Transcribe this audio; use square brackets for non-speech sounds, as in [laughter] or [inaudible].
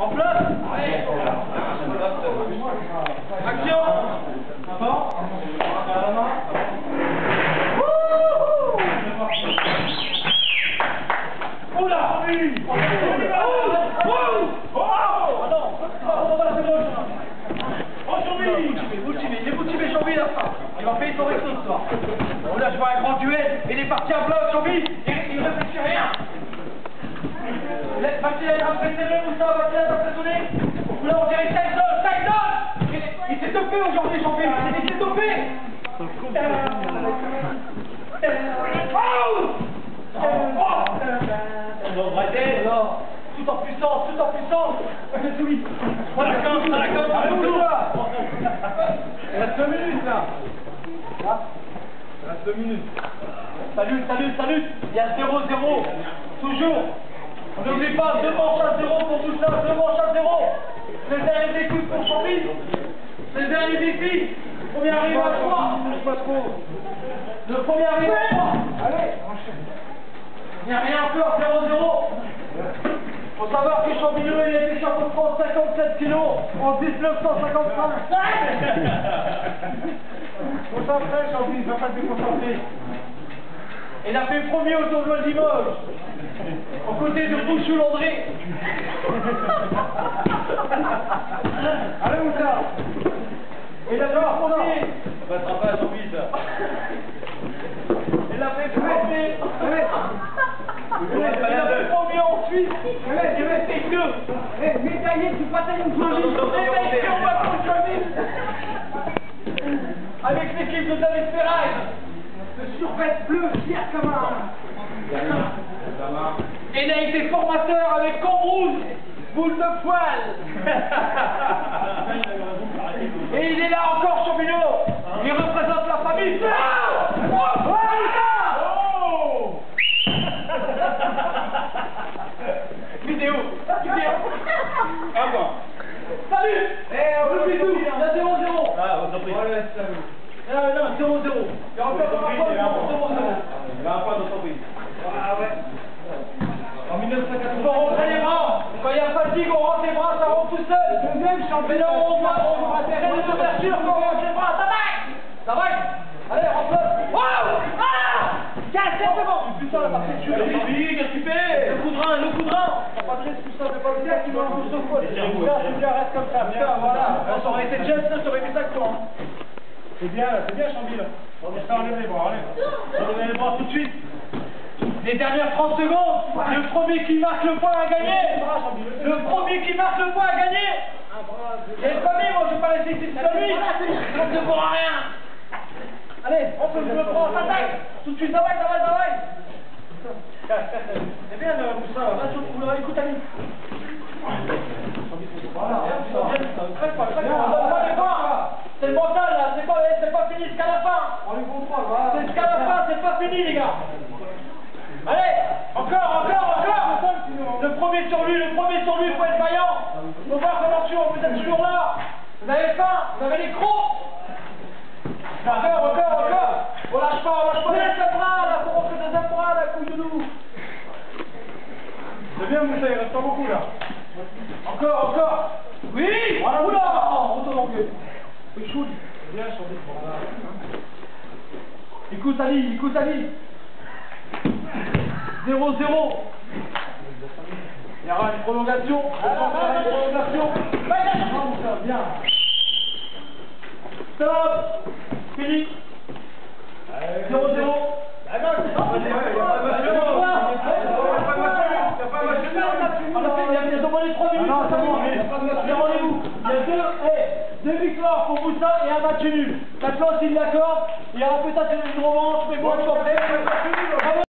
En place Action À la main Oula Oh Oh Ah non On va la faire Oh Motivé, il est motivé Chambi là Il va payer son resto ce soir Bon là je vois un grand duel Il est parti à bloc Il, il rien impressionner Là on dirait Tyson, Tyson Il, il s'est topé aujourd'hui Oh Oh Arrêtez Tout en puissance, tout en puissance On la on la on reste deux minutes là reste deux minutes Salut, salut, salut Il y a 0-0 Toujours N'oublie pas, deux manches à 0 pour tout ça, deux manches à 0 C'est le dernier défi pour Chambi C'est le dernier défi Le premier arrivé à 3 Le premier arrivé à 3 Allez Il n'y a rien encore, 0-0 faut savoir que Champignon, il a été champion de France 57 kilos en 1955. Concentré, Champignon, va pas se déconcentrer. Il a fait premier au tournoi de Limoges, aux côtés de Bouchou Landré. Allez, Moussa Il a fait premier. Ça passera pas à son vide. Il a fait premier. Il a fait premier en Suisse. Il a fait deux. Médaillé du bataillon de Avec l'équipe de David Ferraille. Le survêt bleu, fier comme un... Et il a été formateur avec Cambrousse, boule de poil. [laughs] Et il est là encore, Champignon. Il représente la famille. Oh Vidéo Vidéo [laughs] Ah bon Salut Eh, on oublie tout Il y a 0-0 Ah, on s'en prie. Non, non, 0-0 Il y a encore un point Il y a un pour 0-0 Il y a un point. Ah ouais En 1980, on rentre les bras Quand il y a fatigue, on rentre les bras, ça rentre tout seul Deuxième champion. Mais là, on va, faire des ouvertures, quand on rentre les bras, ça va Ça va Allez, rentre Wow Ah Tiens, c'est bon Putain, la partie de qu'est-ce que tu fais Le coup de rein, le coup de rein tout ça, t'as pas de risque, tu m'as un coup de C'est ouais. Là, c'est bien, reste comme ça, putain, voilà Ça aurait été Jess, ça aurait mis ça hein. C'est bien, c'est bien, Chambille. On va enlève les bras, allez. Enlève les bras tout de suite. Les dernières 30 secondes, le premier qui marque le point a gagné. Le premier qui marque le point a gagné. J'ai une famille, moi je vais pas laisser ici seul lui. Je ne te à rien. Allez, on peut le prendre, attaque. Tout de suite, ça va, ça va, ça va. C'est bien le Moussa, va sur le boulot, écoute Ali Voilà, crève pas, crève pas, on C'est le mental pas, c'est pas fini jusqu'à la fin. On les contrôle, voilà. C'est jusqu'à la fin, c'est pas fini les gars. Allez Encore, encore, encore. Le premier sur lui, le premier sur lui, faut être vaillant. Faut voir comment tu vous êtes toujours là. Vous avez faim Vous avez les crocs. Encore, encore, encore. On lâche pas, on lâche pas. Laisse le bras là, faut rentrer deuxième bras là, couille de loup C'est bien, Moussa, il reste pas beaucoup là. Encore, encore Oui Voilà, Oula Moussa. Retourne en gueule C'est chaud lui. Bien, Chambille. Écoute Ali, écoute Ali 0-0 Il y aura une prolongation. Il y aura une prolongation. Bien. Stop Fini 0-0 Ah non, c'est pas Ils ont demandé 3 minutes. Ah non, c'est bon, Il y a rendez-vous. Il y a deux, eh, deux victoires pour Moussa et un match nul. Maintenant, s'il l'accorde, il y aura peut-être une revanche, mais bon, je.